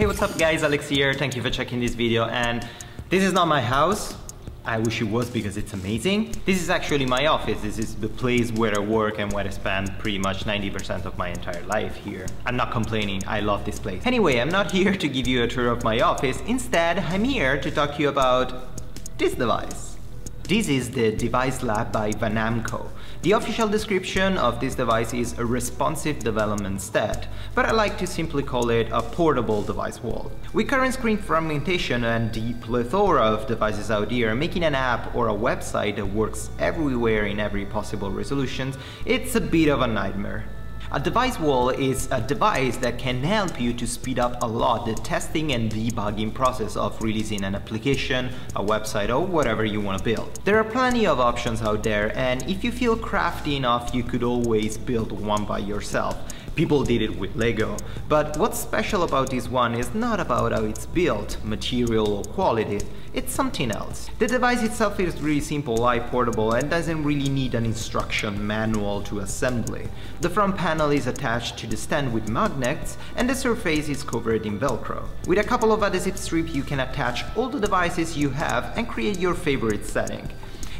Hey, what's up guys? Alex here. Thank you for checking this video and this is not my house. I wish it was because it's amazing. This is actually my office. This is the place where I work and where I spend pretty much 90% of my entire life here. I'm not complaining, I love this place. Anyway, I'm not here to give you a tour of my office. Instead, I'm here to talk to you about this device. This is the Device Lab by Vanamco. The official description of this device is a responsive development stat, but I like to simply call it a portable device wall. With current screen fragmentation and the plethora of devices out there, making an app or a website that works everywhere in every possible resolution, it's a bit of a nightmare. A device wall is a device that can help you to speed up a lot the testing and debugging process of releasing an application, a website or whatever you want to build. There are plenty of options out there and if you feel crafty enough you could always build one by yourself. People did it with Lego. But what's special about this one is not about how it's built, material or quality, it's something else. The device itself is really simple, light, portable and doesn't really need an instruction manual to assembly. The front panel is attached to the stand with magnets and the surface is covered in velcro. With a couple of adhesive strips you can attach all the devices you have and create your favorite setting.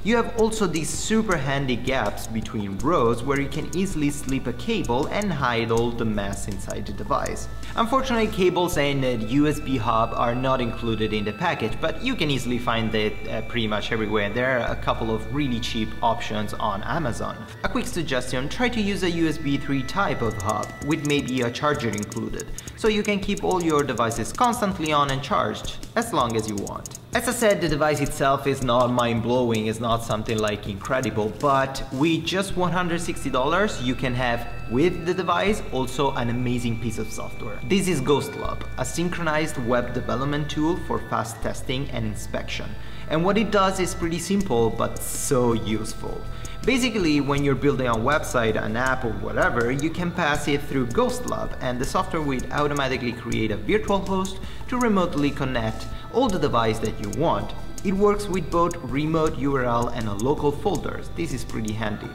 You have also these super handy gaps between rows where you can easily slip a cable and hide all the mess inside the device. Unfortunately, cables and a USB hub are not included in the package, but you can easily find it uh, pretty much everywhere. There are a couple of really cheap options on Amazon. A quick suggestion, try to use a USB 3 type of hub with maybe a charger included, so you can keep all your devices constantly on and charged as long as you want. As I said, the device itself is not mind-blowing, it's not something like incredible, but with just $160 you can have with the device also an amazing piece of software. This is GhostLab, a synchronized web development tool for fast testing and inspection. And what it does is pretty simple but so useful. Basically, when you're building a website, an app or whatever, you can pass it through GhostLab and the software will automatically create a virtual host to remotely connect all the device that you want. It works with both remote URL and local folders. This is pretty handy.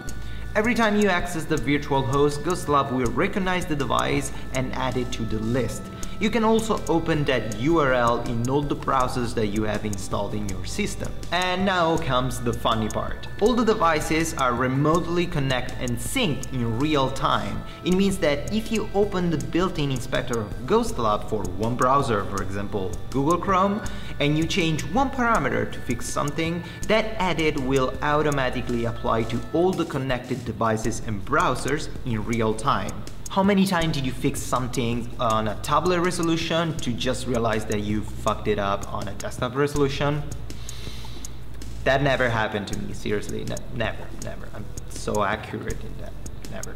Every time you access the virtual host, GhostLab will recognize the device and add it to the list. You can also open that URL in all the browsers that you have installed in your system. And now comes the funny part. All the devices are remotely connect and sync in real time. It means that if you open the built-in inspector of GhostLab for one browser, for example Google Chrome, and you change one parameter to fix something, that edit will automatically apply to all the connected devices and browsers in real time. How many times did you fix something on a tablet resolution to just realize that you fucked it up on a desktop resolution? That never happened to me, seriously, ne never, never. I'm so accurate in that, never.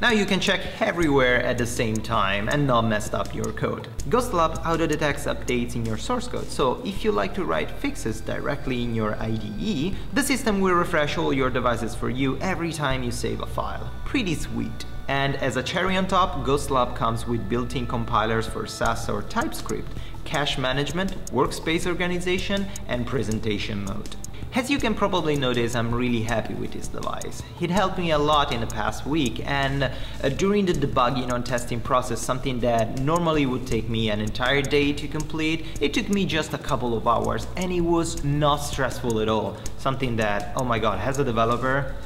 Now you can check everywhere at the same time and not mess up your code. GhostLab auto-detects updates in your source code, so if you like to write fixes directly in your IDE, the system will refresh all your devices for you every time you save a file. Pretty sweet. And as a cherry on top, GhostLab comes with built-in compilers for Sass or TypeScript, cache management, workspace organization, and presentation mode. As you can probably notice, I'm really happy with this device. It helped me a lot in the past week and uh, during the debugging and testing process, something that normally would take me an entire day to complete, it took me just a couple of hours and it was not stressful at all. Something that, oh my god, as a developer,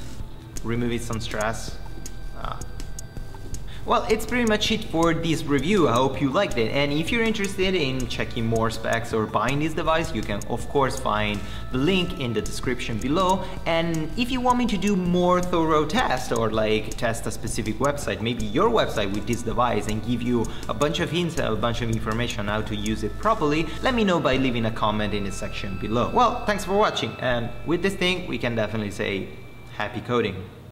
removing some stress, well, it's pretty much it for this review. I hope you liked it. And if you're interested in checking more specs or buying this device, you can of course find the link in the description below. And if you want me to do more thorough tests or like test a specific website, maybe your website with this device and give you a bunch of hints, a bunch of information how to use it properly, let me know by leaving a comment in the section below. Well, thanks for watching. And with this thing, we can definitely say happy coding.